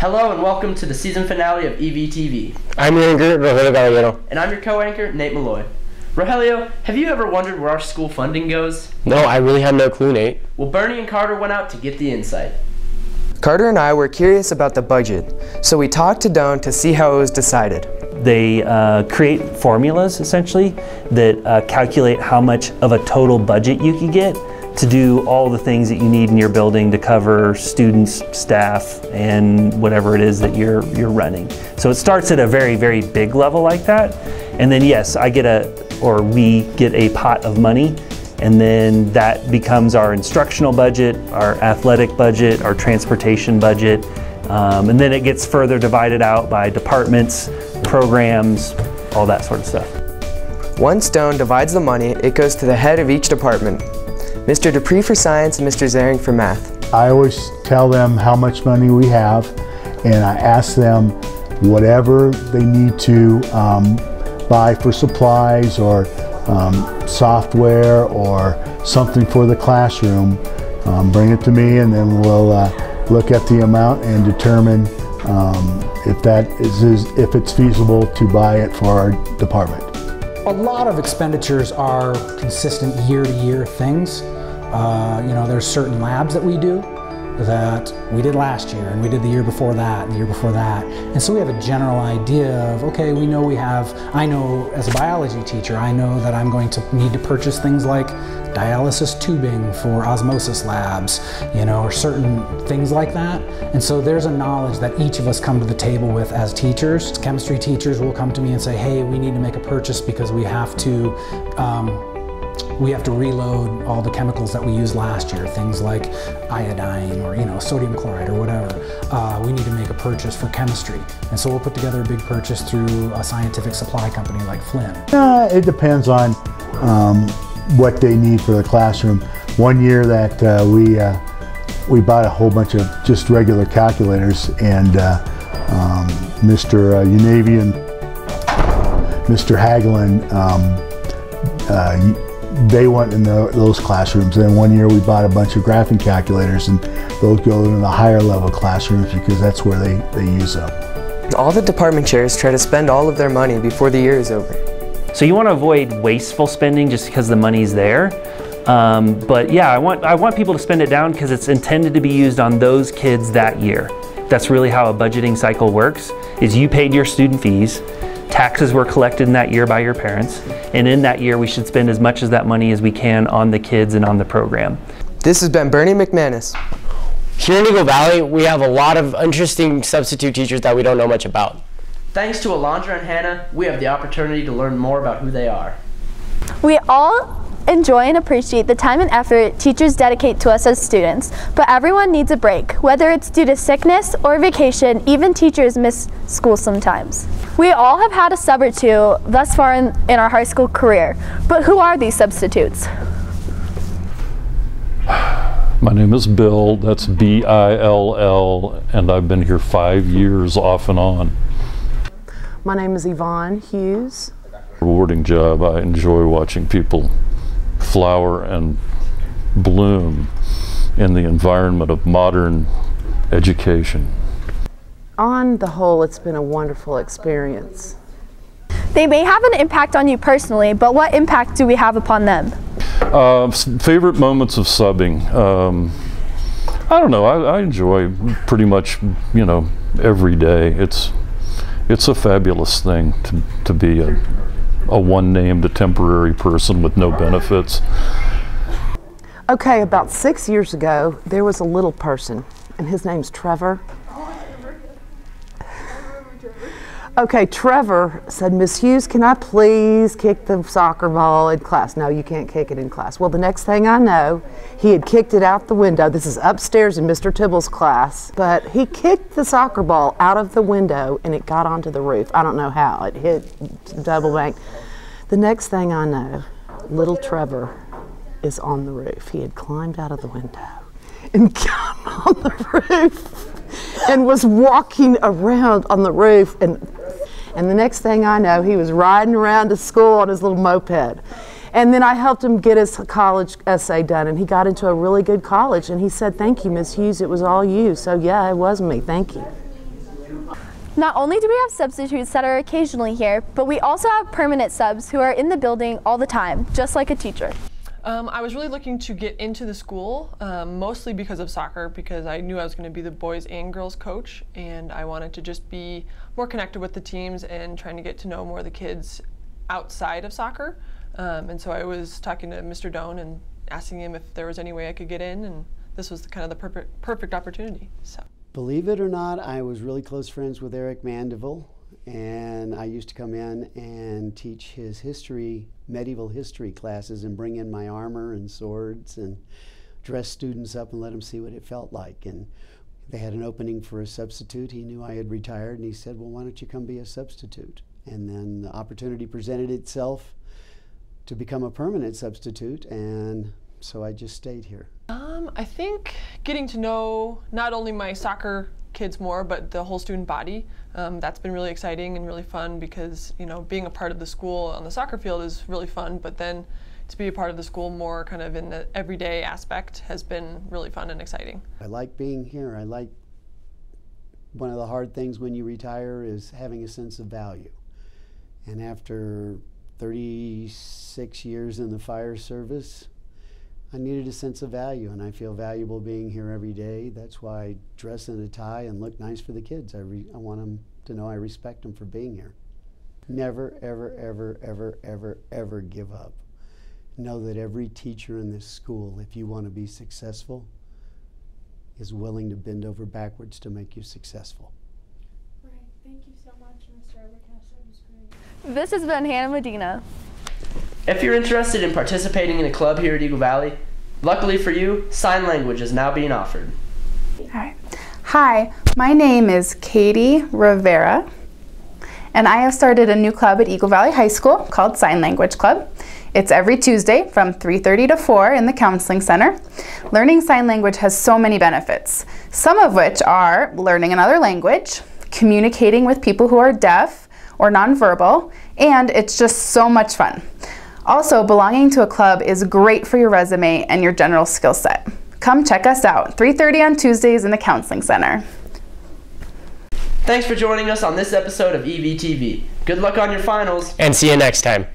Hello and welcome to the season finale of EVTV. I'm your anchor, Rogelio Caballero. And I'm your co-anchor, Nate Malloy. Rogelio, have you ever wondered where our school funding goes? No, I really have no clue, Nate. Well, Bernie and Carter went out to get the insight. Carter and I were curious about the budget, so we talked to Doan to see how it was decided. They uh, create formulas, essentially, that uh, calculate how much of a total budget you can get to do all the things that you need in your building to cover students, staff, and whatever it is that you're, you're running. So it starts at a very, very big level like that. And then yes, I get a, or we get a pot of money and then that becomes our instructional budget, our athletic budget, our transportation budget, um, and then it gets further divided out by departments, programs, all that sort of stuff. Once Doan divides the money, it goes to the head of each department. Mr. Dupree for science and Mr. Zaring for math. I always tell them how much money we have and I ask them whatever they need to um, buy for supplies or um, software or something for the classroom, um, bring it to me and then we'll uh, look at the amount and determine um, if that is, is if it's feasible to buy it for our department. A lot of expenditures are consistent year to year things. Uh, you know, there's certain labs that we do that we did last year and we did the year before that and the year before that. And so we have a general idea of, okay, we know we have, I know as a biology teacher, I know that I'm going to need to purchase things like dialysis tubing for osmosis labs, you know, or certain things like that. And so there's a knowledge that each of us come to the table with as teachers. Chemistry teachers will come to me and say, hey, we need to make a purchase because we have to um, we have to reload all the chemicals that we used last year, things like iodine or you know sodium chloride or whatever. Uh, we need to make a purchase for chemistry, and so we'll put together a big purchase through a scientific supply company like Flinn. Uh, it depends on um, what they need for the classroom. One year that uh, we uh, we bought a whole bunch of just regular calculators, and uh, um, Mr. Unavian, Mr. Hagelin. Um, uh, they went in the, those classrooms. Then one year we bought a bunch of graphing calculators and those go in the higher level classrooms because that's where they, they use them. All the department chairs try to spend all of their money before the year is over. So you want to avoid wasteful spending just because the money's there. Um, but yeah, I want, I want people to spend it down because it's intended to be used on those kids that year. That's really how a budgeting cycle works, is you paid your student fees, Taxes were collected in that year by your parents, and in that year we should spend as much of that money as we can on the kids and on the program. This has been Bernie McManus. Here in Eagle Valley, we have a lot of interesting substitute teachers that we don't know much about. Thanks to Alondra and Hannah, we have the opportunity to learn more about who they are. We all enjoy and appreciate the time and effort teachers dedicate to us as students, but everyone needs a break, whether it's due to sickness or vacation, even teachers miss school sometimes. We all have had a sub or two thus far in, in our high school career, but who are these substitutes? My name is Bill, that's B-I-L-L, and I've been here five years off and on. My name is Yvonne Hughes. Rewarding job, I enjoy watching people flower and bloom in the environment of modern education. On the whole, it's been a wonderful experience. They may have an impact on you personally, but what impact do we have upon them? Uh, favorite moments of subbing. Um, I don't know. I, I, enjoy pretty much, you know, every day. It's it's a fabulous thing to, to be a, a one named, a temporary person with no benefits. Okay, about six years ago, there was a little person, and his name's Trevor. Okay, Trevor said, Miss Hughes, can I please kick the soccer ball in class? No, you can't kick it in class. Well, the next thing I know, he had kicked it out the window. This is upstairs in Mr. Tibble's class, but he kicked the soccer ball out of the window and it got onto the roof. I don't know how. It hit double bank. The next thing I know, little Trevor is on the roof. He had climbed out of the window and got on the roof and was walking around on the roof and and the next thing I know, he was riding around to school on his little moped. And then I helped him get his college essay done, and he got into a really good college. And he said, Thank you, Miss Hughes, it was all you. So, yeah, it was me. Thank you. Not only do we have substitutes that are occasionally here, but we also have permanent subs who are in the building all the time, just like a teacher. Um, I was really looking to get into the school, um, mostly because of soccer, because I knew I was going to be the boys and girls coach, and I wanted to just be more connected with the teams and trying to get to know more of the kids outside of soccer. Um, and so I was talking to Mr. Doan and asking him if there was any way I could get in, and this was the, kind of the perfect, perfect opportunity. So. Believe it or not, I was really close friends with Eric Mandeville, and I used to come in and teach his history, medieval history classes, and bring in my armor and swords and dress students up and let them see what it felt like. And they had an opening for a substitute. He knew I had retired, and he said, "Well, why don't you come be a substitute?" And then the opportunity presented itself to become a permanent substitute, and so I just stayed here. Um, I think getting to know not only my soccer kids more, but the whole student body. Um, that's been really exciting and really fun because you know being a part of the school on the soccer field is really fun, but then to be a part of the school more kind of in the everyday aspect has been really fun and exciting. I like being here. I like one of the hard things when you retire is having a sense of value. And after 36 years in the fire service, I needed a sense of value, and I feel valuable being here every day. That's why I dress in a tie and look nice for the kids. I, I want them to know I respect them for being here. Never, ever, ever, ever, ever, ever give up. Know that every teacher in this school, if you want to be successful, is willing to bend over backwards to make you successful. Right. Thank you so much, Mr. Overcast. That was great. This has been Hannah Medina. If you're interested in participating in a club here at Eagle Valley, luckily for you, sign language is now being offered. All right. Hi, my name is Katie Rivera, and I have started a new club at Eagle Valley High School called Sign Language Club. It's every Tuesday from 3:30 to 4 in the counseling center. Learning sign language has so many benefits. Some of which are learning another language, communicating with people who are deaf or nonverbal, and it's just so much fun. Also, belonging to a club is great for your resume and your general skill set. Come check us out, 3.30 on Tuesdays in the Counseling Center. Thanks for joining us on this episode of EVTV. Good luck on your finals. And see you next time.